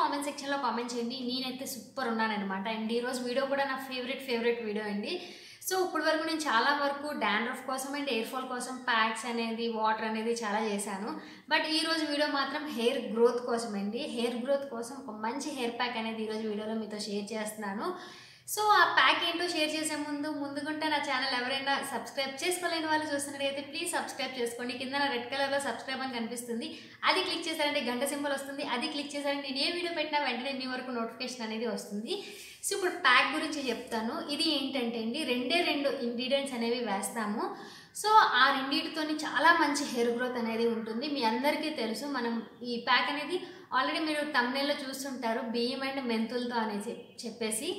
Comment సెక్షన్లో comment చేయండి. నేనైతే సూపర్ ఉన్నానమాట అండ్ ఈరోజు వీడియో కూడా నా ఫేవరెట్ ఫేవరెట్ వీడియో అండి. సో ఇప్పటి వరకు నేను చాలా వరకు డాండ్రఫ్ కోసం అండ్ హెయిర్ ఫాల్ కోసం ప్యాక్స్ అనేది వాటర్ అనేది చాలా చేశాను. బట్ ఈరోజు వీడియో మాత్రం హెయిర్ గ్రోత్ కోసం అండి హెయిర్ గ్రోత్ కోసం ఒక మంచి హెయిర్ ప్యాక్ అనేది ఈరోజు వీడియోలో మీతో షేర్ చేస్తున్నాను. సో ఆ ప్యాక్ ఏంటో షేర్ చేసే ముందు ముందుకుంటే నా ఛానల్ ఎవరైనా సబ్స్క్రైబ్ చేసుకోలేని వాళ్ళు చూస్తున్నట్టయితే ప్లీజ్ సబ్స్క్రైబ్ చేసుకోండి. కింద నా రెడ్ కలర్లో సబ్స్క్రైబ్ అని కనిపిస్తుంది. అది క్లిక్ చేశారంటే గంట సింబల్ వస్తుంది. అది క్లిక్ చేశారంటే నేను ఏ వీడియో పెట్టినా వెంటనే మీ వరకు నోటిఫికేషన్ అనేది వస్తుంది. సో ఇప్పుడు ప్యాక్ గురించి చెప్తాను. ఇది ఏంటంటే అండి రెండే రెండు ఇంగ్రీడియంట్స్ అనేవి వేస్తాము. సో ఆ రెండింటితోని చాలా మంచి హెయిర్ గ్రోత్ అనేది ఉంటుంది. మీ అందరికీ తెలుసు మనం ఈ ప్యాక్ అనేది ఆల్రెడీ మీరు తమ్నేల్లో చూస్తుంటారు. బియ్యం అండ్ మెంతులతో అనేది చెప్పేసి.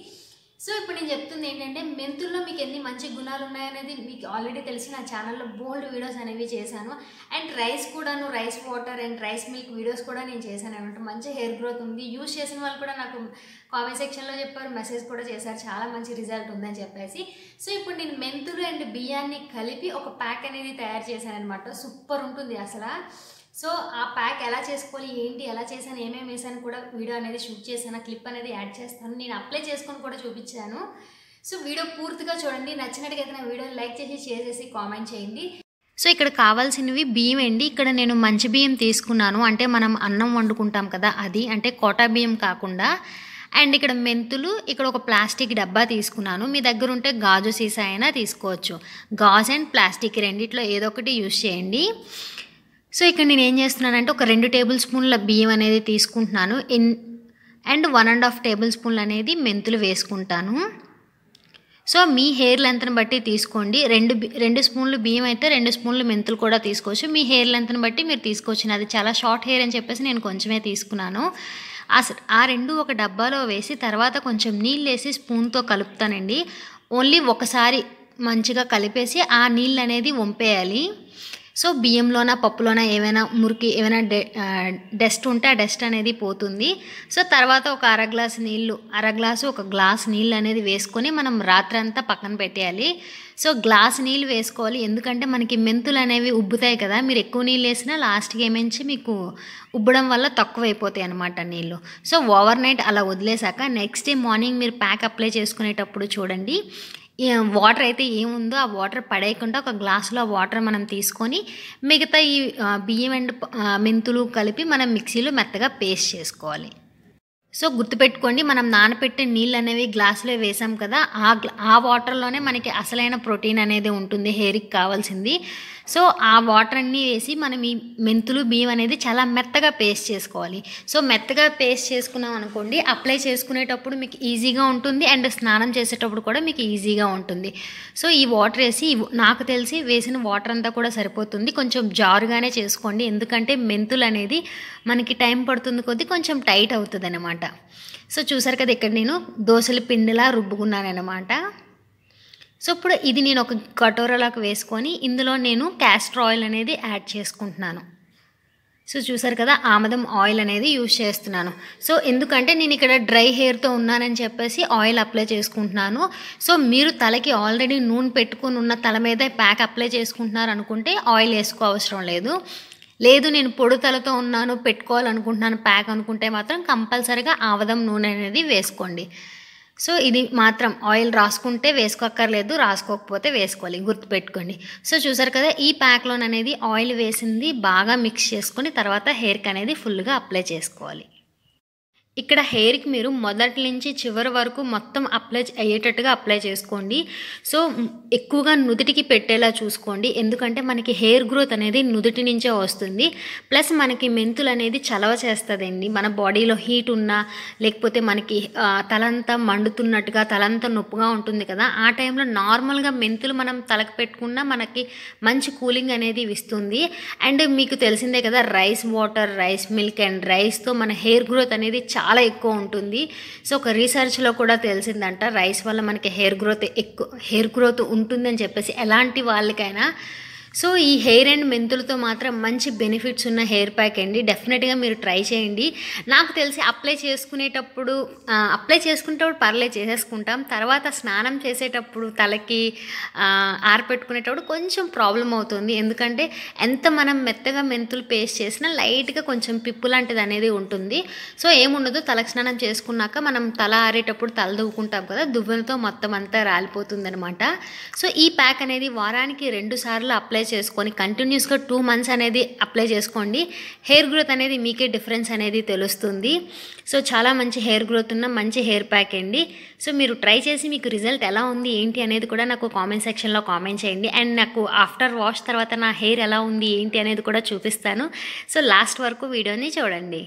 సో ఇప్పుడు నేను చెప్తుంది ఏంటంటే మెంతుల్లో మీకు ఎన్ని మంచి గుణాలు ఉన్నాయనేది మీకు ఆల్రెడీ తెలిసి నా ఛానల్లో బోల్డ్ వీడియోస్ అనేవి చేశాను. అండ్ రైస్ కూడాను rice water and rice milk videos కూడా నేను చేశాను అనమాట మంచి హెయిర్ గ్రోత్ ఉంది. యూస్ చేసిన వాళ్ళు కూడా నాకు కామెంట్ సెక్షన్లో చెప్పారు మెసేజ్ కూడా చేశారు. చాలా మంచి రిజల్ట్ ఉందని చెప్పేసి. సో ఇప్పుడు నేను మెంతులు అండ్ బియ్యాన్ని కలిపి ఒక ప్యాక్ అనేది తయారు చేశాను అనమాట సూపర్ ఉంటుంది అసలు. సో ఆ ప్యాక్ ఎలా చేసుకోవాలి ఏంటి ఎలా చేశాను ఏమేమి వేసాను కూడా వీడియో అనేది షూట్ చేశాను క్లిప్ అనేది యాడ్ చేస్తాను నేను అప్లై చేసుకొని కూడా చూపించాను. సో వీడియో పూర్తిగా చూడండి నచ్చినట్టుగా నా వీడియోని లైక్ చేసి షేర్ చేసి కామెంట్ చేయండి. సో ఇక్కడ కావాల్సినవి బియ్యం అండి. ఇక్కడ నేను మంచి బియ్యం తీసుకున్నాను. అంటే మనం అన్నం వండుకుంటాం కదా అది అంటే కోటా బియ్యం కాకుండా. అండ్ ఇక్కడ మెంతులు ఇక్కడ ఒక ప్లాస్టిక్ డబ్బా తీసుకున్నాను. మీ దగ్గర ఉంటే గాజు సీసా అయినా తీసుకోవచ్చు. గాజు అండ్ ప్లాస్టిక్ రెండిట్లో ఏదో ఒకటి యూజ్ చేయండి. సో ఇక్కడ నేను ఏం చేస్తున్నానంటే ఒక రెండు టేబుల్ స్పూన్ల బియ్యం అనేది తీసుకుంటున్నాను. In and one and half table స్పూన్లు అనేది మెంతులు వేసుకుంటాను. సో మీ హెయిర్ లెంత్ని బట్టి తీసుకోండి. రెండు రెండు స్పూన్లు బియ్యం అయితే రెండు స్పూన్లు మెంతులు కూడా తీసుకోవచ్చు. మీ హెయిర్ లెంత్ని బట్టి మీరు తీసుకోవచ్చు. అది చాలా షార్ట్ హెయిర్ అని చెప్పేసి నేను కొంచెమే తీసుకున్నాను. ఆ స- ఆ రెండు ఒక డబ్బాలో వేసి తర్వాత కొంచెం నీళ్ళు వేసి స్పూన్తో కలుపుతానండి. ఓన్లీ ఒకసారి మంచిగా కలిపేసి ఆ నీళ్ళు అనేది వంపేయాలి. సో బియ్యంలోన పప్పులోన ఏమైనా మురికి ఏమైనా డె డస్ట్ ఉంటే ఆ డస్ట్ అనేది పోతుంది. సో తర్వాత ఒక అర గ్లాస్ నీళ్ళు అర గ్లాసు ఒక గ్లాస్ నీళ్ళు అనేది వేసుకొని మనం రాత్రంతా పక్కన పెట్టేయాలి. సో గ్లాస్ నీళ్ళు వేసుకోవాలి. ఎందుకంటే మనకి మెంతులు అనేవి ఉబ్బుతాయి కదా మీరు ఎక్కువ నీళ్ళు వేసినా లాస్ట్కి ఏమించి మీకు ఉబ్బడం వల్ల తక్కువ అయిపోతాయి అనమాట నీళ్ళు. సో ఓవర్ నైట్ అలా వదిలేసాక నెక్స్ట్ డే మార్నింగ్ మీరు ప్యాక్ అప్లై చేసుకునేటప్పుడు చూడండి వాటర్ అయితే ఏముందో ఆ వాటర్ పడేయకుండా ఒక గ్లాసులో వాటర్ మనం తీసుకొని మిగతా ఈ బియ్యం అండ్ మెంతులు కలిపి మనం మిక్సీలో మెత్తగా పేస్ట్ చేసుకోవాలి. సో గుర్తుపెట్టుకోండి మనం నానపెట్టే నీళ్ళు అనేవి గ్లాసులో వేసాం కదా ఆ గ్లా ఆ వాటర్లోనే మనకి అసలైన ప్రోటీన్ అనేది ఉంటుంది హెయిర్కి కావాల్సింది. సో ఆ వాటర్ అన్నీ వేసి మనం ఈ మెంతులు బియ్యం అనేది చాలా మెత్తగా పేస్ట్ చేసుకోవాలి. సో మెత్తగా పేస్ట్ చేసుకున్నాం అనుకోండి అప్లై చేసుకునేటప్పుడు మీకు ఈజీగా ఉంటుంది అండ్ స్నానం చేసేటప్పుడు కూడా మీకు ఈజీగా ఉంటుంది. సో ఈ వాటర్ వేసి నాకు తెలిసి వేసిన వాటర్ అంతా కూడా సరిపోతుంది. కొంచెం జారుగానే చేసుకోండి. ఎందుకంటే మెంతులు అనేది మనకి టైం పడుతుంది కొద్దీ కొంచెం టైట్ అవుతుంది అనమాట సో చూసారు కదా ఇక్కడ నేను దోశల పిండిలా రుబ్బుకున్నాను అనమాట సో ఇప్పుడు ఇది నేను ఒక కటోరలోకి వేసుకొని ఇందులో నేను క్యాస్టర్ ఆయిల్ అనేది యాడ్ చేసుకుంటున్నాను. సో చూసారు కదా ఆమదం ఆయిల్ అనేది యూజ్ చేస్తున్నాను. సో ఎందుకంటే నేను ఇక్కడ డ్రై హెయిర్తో ఉన్నానని చెప్పేసి ఆయిల్ అప్లై చేసుకుంటున్నాను. సో మీరు తలకి ఆల్రెడీ నూనె పెట్టుకుని ఉన్న తల మీద ప్యాక్ అప్లై చేసుకుంటున్నారు అనుకుంటే ఆయిల్ వేసుకో అవసరం లేదు. లేదు నేను పొడి తలతో ఉన్నాను పెట్టుకోవాలనుకుంటున్నాను ప్యాక్ అనుకుంటే మాత్రం కంపల్సరీగా ఆవదం నూనె అనేది వేసుకోండి. సో ఇది మాత్రం ఆయిల్ రాసుకుంటే వేసుకోక్కర్లేదు రాసుకోకపోతే వేసుకోవాలి గుర్తుపెట్టుకోండి. సో చూసారు కదా ఈ ప్యాక్లోన్ అనేది ఆయిల్ వేసింది బాగా మిక్స్ చేసుకొని తర్వాత హెయిర్కి అనేది ఫుల్గా అప్లై చేసుకోవాలి. ఇక్కడ హెయిర్కి మీరు మొదటి నుంచి చివరి వరకు మొత్తం అప్లై అయ్యేటట్టుగా అప్లై చేసుకోండి. సో ఎక్కువగా నుదుటికి పెట్టేలా చూసుకోండి. ఎందుకంటే మనకి హెయిర్ గ్రోత్ అనేది నుదుటి నుంచే వస్తుంది. ప్లస్ మనకి మెంతులు అనేది చలవ చేస్తుందండి. మన బాడీలో హీట్ ఉన్నా లేకపోతే మనకి తలంతా మండుతున్నట్టుగా తలంతా నొప్పుగా ఉంటుంది కదా. ఆ టైంలో నార్మల్గా మెంతులు మనం తలకు పెట్టుకున్నా మనకి మంచి కూలింగ్ అనేది ఇస్తుంది. అండ్ మీకు తెలిసిందే కదా rice water rice milk and రైస్తో మన హెయిర్ గ్రోత్ అనేది చాలా చాలా ఎక్కువ ఉంటుంది. సో ఒక రీసెర్చ్లో కూడా తెలిసిందంట రైస్ వల్ల మనకి హెయిర్ గ్రోత్ ఎక్కువ హెయిర్ గ్రోత్ ఉంటుందని చెప్పేసి ఎలాంటి వాళ్ళకైనా సో ఈ హెయిర్ అండ్ మెంతులతో మాత్రం మంచి బెనిఫిట్స్ ఉన్న హెయిర్ ప్యాక్ అండి. డెఫినెట్గా మీరు ట్రై చేయండి. నాకు తెలిసి అప్లై చేసుకునేటప్పుడు అప్లై చేసుకునేటప్పుడు పర్లేదు చేసేసుకుంటాం. తర్వాత స్నానం చేసేటప్పుడు తలకి ఆరపెట్టుకునేటప్పుడు కొంచెం ప్రాబ్లం అవుతుంది. ఎందుకంటే ఎంత మనం మెత్తగా మెంతులు పేస్ట్ చేసినా లైట్గా కొంచెం పిప్పు లాంటిది అనేది ఉంటుంది. సో ఏముండదు తలకు స్నానం చేసుకున్నాక మనం తల ఆరేటప్పుడు తల దువ్వుకుంటాం కదా దువ్వెలతో మొత్తం అంతా రాలిపోతుంది అనమాట సో ఈ ప్యాక్ అనేది వారానికి రెండు సార్లు అప్లై చేసుకొని కంటిన్యూస్గా టూ మంత్స్ అనేది అప్లై చేసుకోండి. హెయిర్ గ్రోత్ అనేది మీకే డిఫరెన్స్ అనేది తెలుస్తుంది. సో చాలా మంచి హెయిర్ గ్రోత్ ఉన్న మంచి హెయిర్ ప్యాక్ అండి. సో మీరు ట్రై చేసి మీకు రిజల్ట్ ఎలా ఉంది ఏంటి అనేది కూడా నాకు కామెంట్ సెక్షన్లో కామెంట్ చేయండి. అండ్ నాకు ఆఫ్టర్ వాష్ తర్వాత నా హెయిర్ ఎలా ఉంది ఏంటి అనేది కూడా చూపిస్తాను. సో లాస్ట్ వరకు వీడియోని చూడండి.